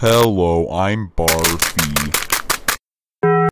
Hello, I'm Barfy.